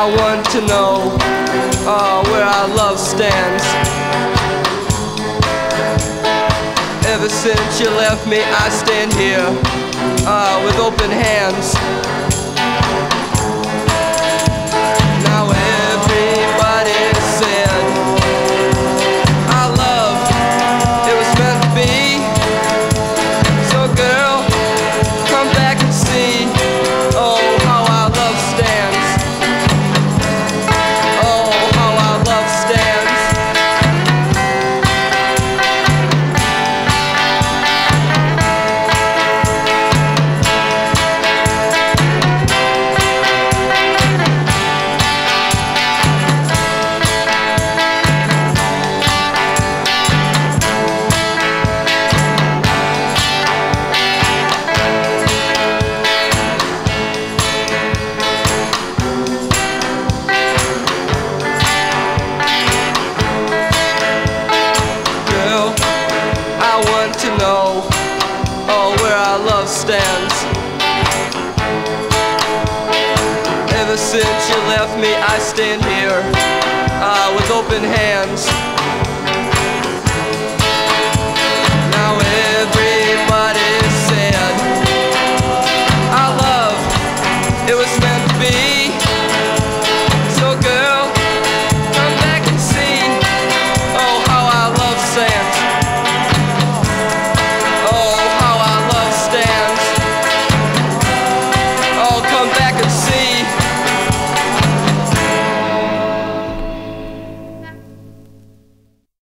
to know uh, where our love stands. Ever since you left me, I stand here uh, with open hands. I want to know oh, where our love stands. Ever since you left me, I stand here uh, with open hands.